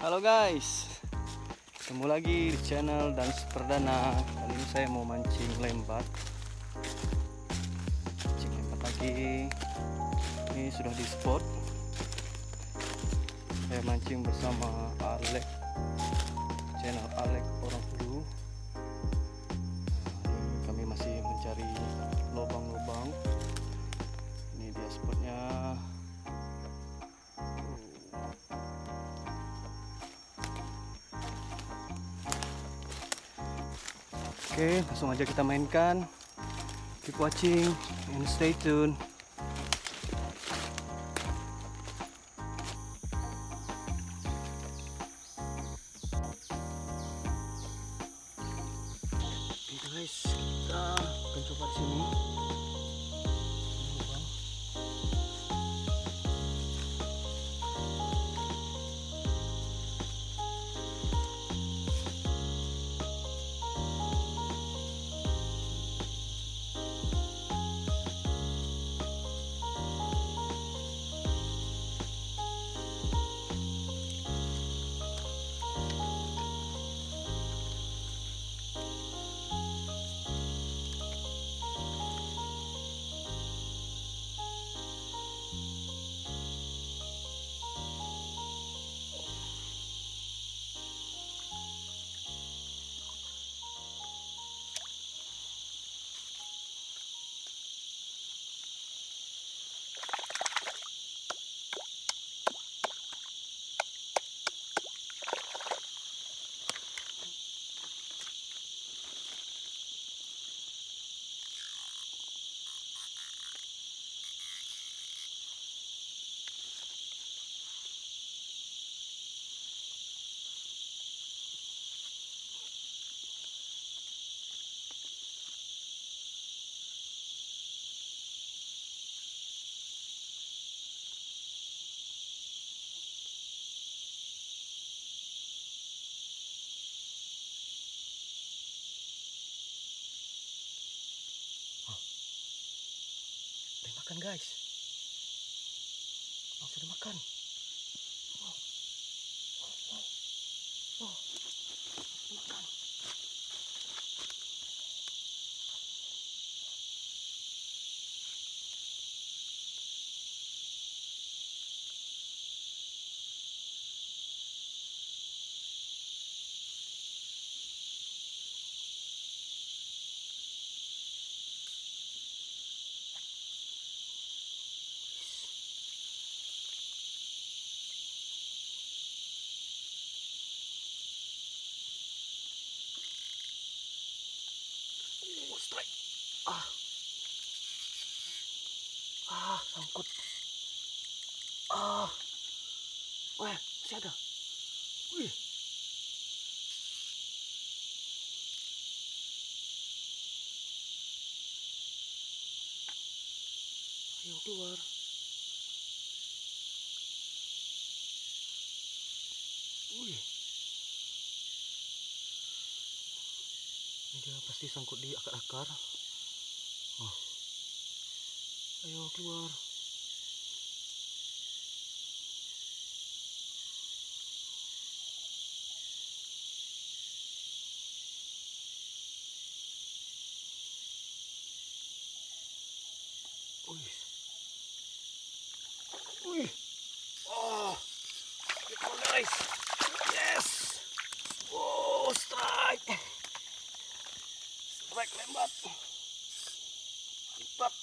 Halo guys. Ketemu lagi di channel dan Perdana. Kali ini saya mau mancing lembat Mancing lembat lagi. Ini sudah di spot. Saya mancing bersama Alek. Channel Alek Orang Hulu. Nah, Kami masih mencari Oke, langsung aja kita mainkan. Keep watching and stay tuned. Oke guys, kita akan coba sini. Udah makan guys. Langsung dimakan. Oh. Strike. Ah. Ah, sangkut. Ah. Wah, masih ada. Wih. Ayo keluar. Wih. Ini dia pasti sangkut di akar-akar. Oh. Ayo keluar. Wih. Wih. Oh. Kita guys. Yes. Oh, strike. Strike lembat. Mantap.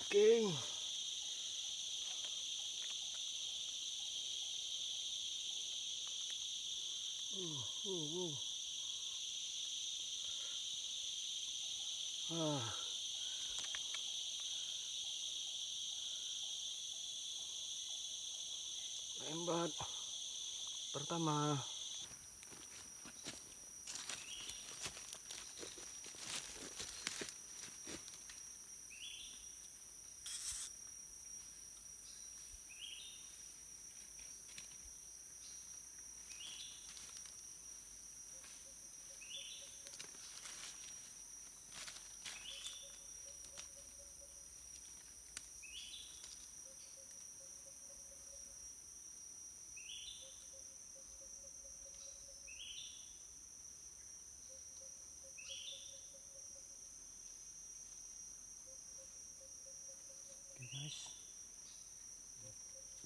Oke. Uh, uh, uh. Ah. Lembat pertama.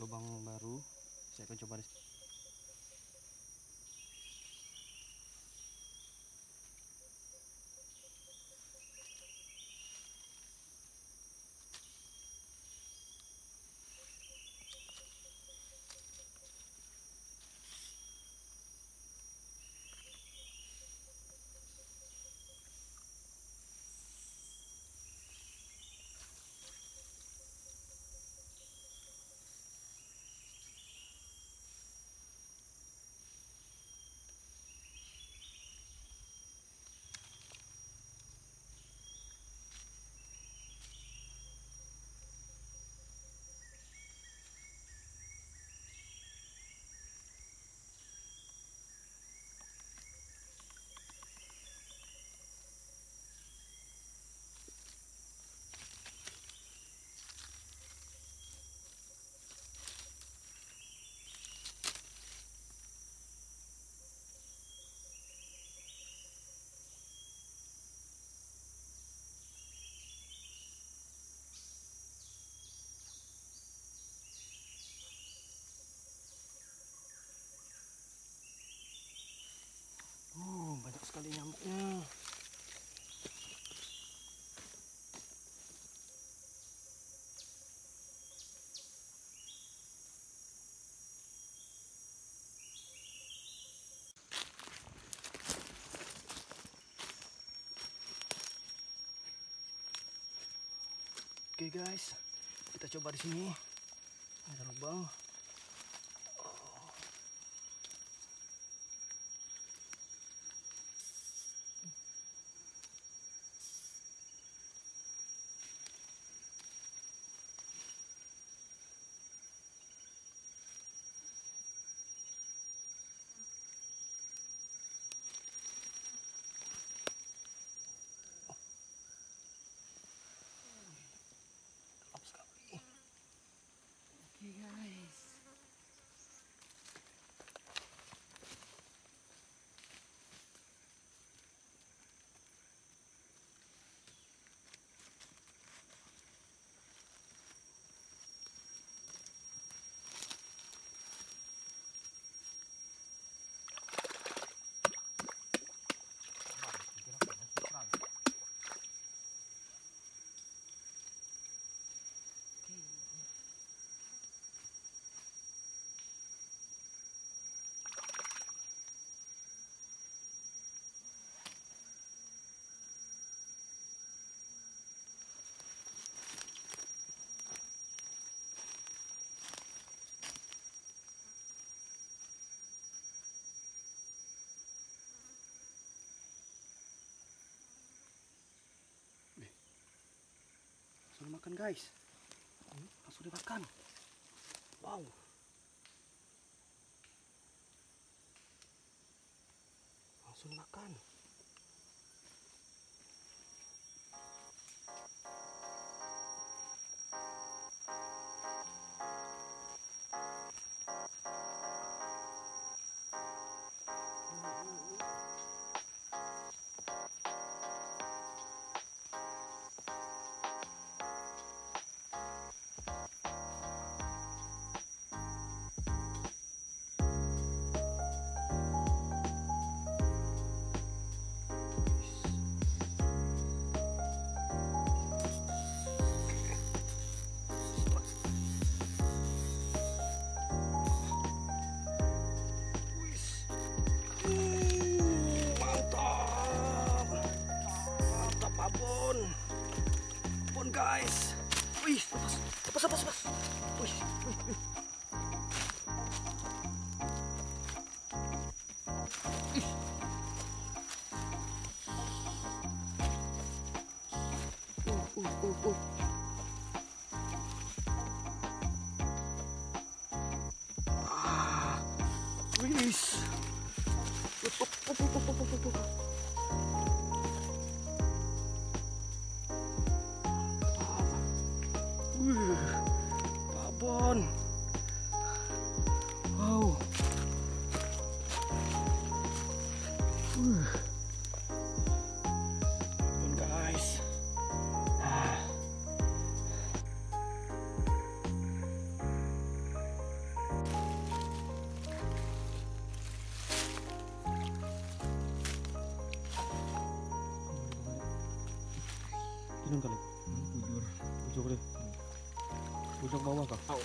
lubang baru saya akan coba di sekali nyamuknya. Oke guys, kita coba di sini. Ada lubang. Dimakan guys. Langsung dimakan. Wow. Langsung dimakan. Uh, uh, uh, uh. Ah, wis. Up, up, Minum kali. Bujur. Bujur deh. Bujur bawah kak.